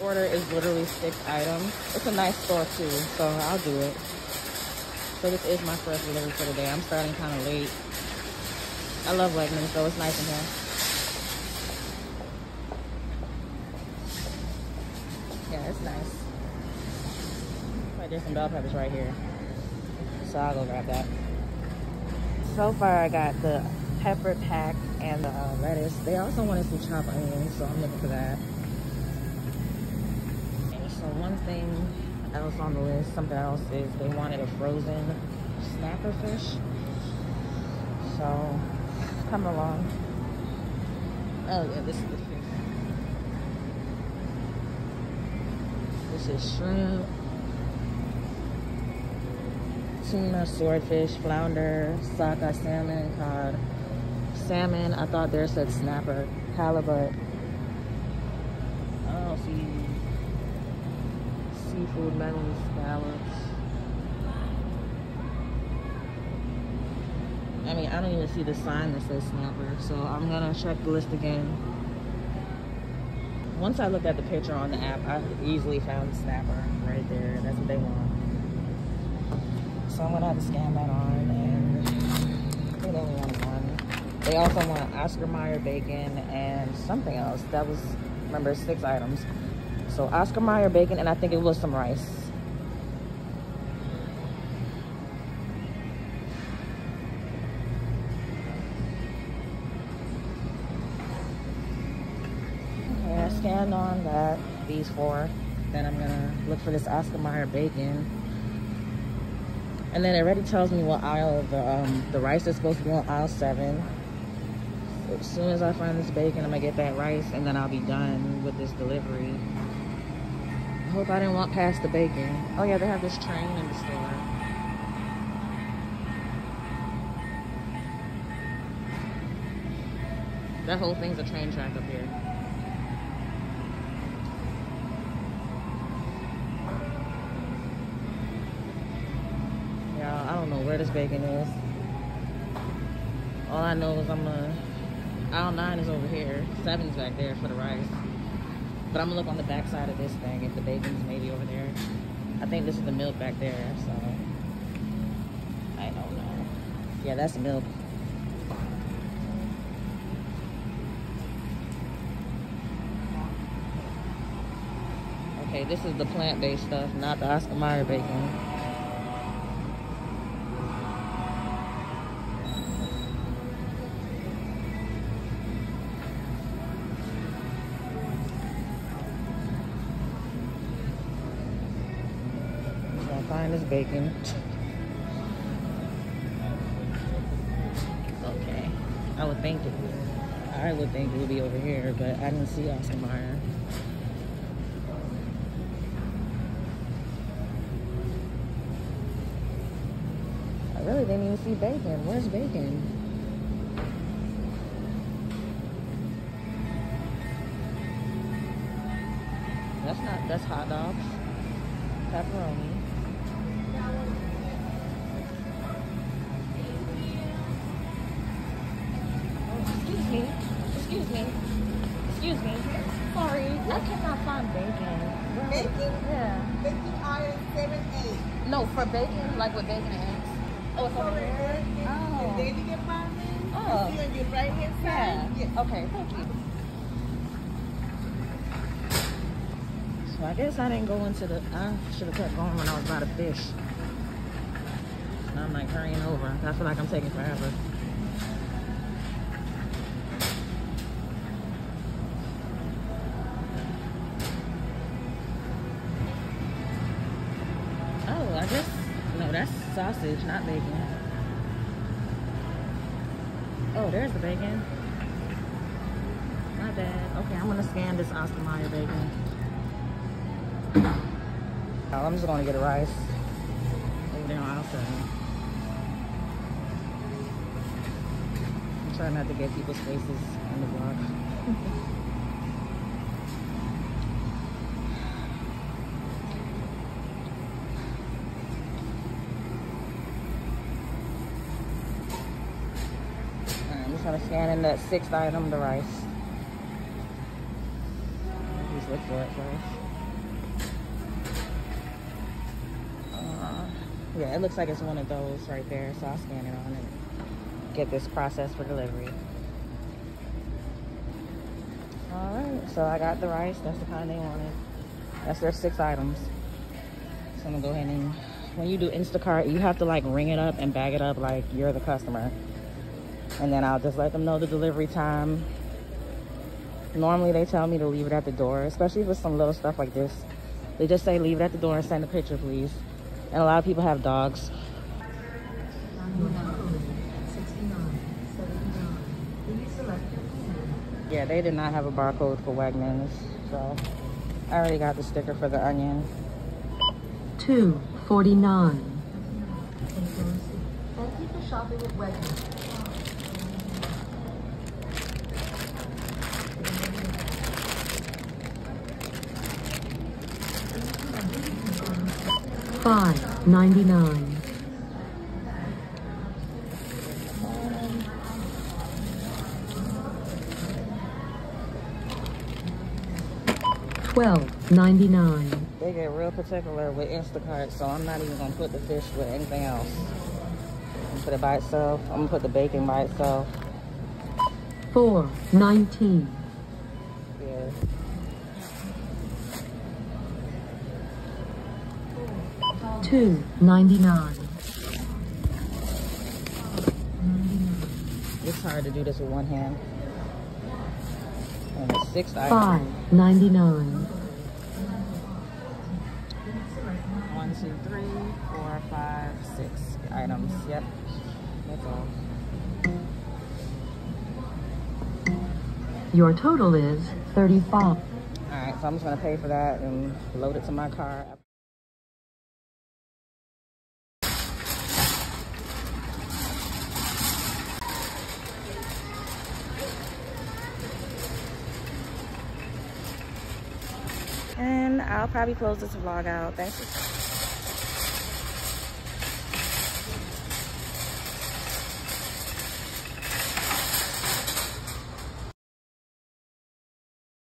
order is literally six items. It's a nice store too, so I'll do it. So this is my first delivery for the day. I'm starting kind of late. I love Wegmans, so it's nice in here. Yeah, it's nice. There's some bell peppers right here. So I'll go grab that. So far I got the pepper pack and the uh, lettuce. They also wanted some chopped onions, so I'm looking for that. So one thing else on the list, something else is they wanted a frozen snapper fish. So come along. Oh yeah, this is the fish. This is shrimp, tuna, swordfish, flounder, sockeye salmon, cod, salmon. I thought there said snapper, halibut. Don't see seafood, melons, scallops. I mean, I don't even see the sign that says snapper, so I'm gonna check the list again. Once I looked at the picture on the app, I easily found snapper right there. That's what they want. So I'm gonna have to scan that on and they only want one. They also want Oscar Mayer bacon and something else. That was, remember, six items. So Oscar Mayer bacon and I think it was some rice. Okay, I scanned on that, these four. Then I'm gonna look for this Oscar Mayer bacon. And then it already tells me what aisle the um, the rice is supposed to be on aisle seven. As soon as I find this bacon, I'm gonna get that rice and then I'll be done with this delivery. I hope I didn't walk past the bacon. Oh yeah, they have this train in the store. That whole thing's a train track up here. Yeah, I don't know where this bacon is. All I know is I'm gonna, aisle nine is over here. Seven's back there for the rice. But I'm gonna look on the back side of this thing if the bacon's maybe over there. I think this is the milk back there, so. I don't know. Yeah, that's the milk. Okay, this is the plant-based stuff, not the Oscar Mayer bacon. Find this bacon. Okay, I would think it. I would think it would be over here, but I didn't see Oscar Mayer. I really didn't even see bacon. Where's bacon? That's not, that's hot dogs. Pepperoni. Me. Excuse me. Sorry, I cannot find bacon. Where- Bacon? Yeah. Bacon aisle seven eight. No, for bacon, like with bacon and eggs. Oh, it's over here? Oh. The daily department. Oh. You see on your right hand Yeah. side? Yes. Okay, thank you. So I guess I didn't go into the, I should have kept going when I was about to fish. I'm like hurrying over. I feel like I'm taking forever. Sausage, not bacon. Oh, there's the bacon. My bad. Okay, I'm gonna scan this Oscar Mayer bacon. Oh, I'm just gonna get a rice. Over there on seven. I'm trying not to get people's faces in the vlog. just gonna scan in that sixth item, the rice. He's looking for it first. Uh, yeah, it looks like it's one of those right there, so I'll scan it on and get this processed for delivery. All right, so I got the rice. That's the kind they wanted. That's their six items. So I'm gonna go ahead and, when you do Instacart, you have to like ring it up and bag it up like you're the customer. And then I'll just let them know the delivery time. Normally they tell me to leave it at the door, especially for some little stuff like this. They just say leave it at the door and send a picture, please. And a lot of people have dogs. Yeah, they did not have a barcode for Wegmans, so I already got the sticker for the onion. Two forty nine. Thank you for shopping at Wegmans. Five ninety nine. Twelve ninety nine. They get real particular with Instacart, so I'm not even gonna put the fish with anything else. I'm gonna put it by itself. I'm gonna put the bacon by itself. Four nineteen. Yeah. Two ninety nine. It's hard to do this with one hand. And six items. Five ninety nine. One, two, three, four, five, six items. Yep. That's all. Your total is thirty five. All right, so I'm just gonna pay for that and load it to my car. And I'll probably close this vlog out. Thanks for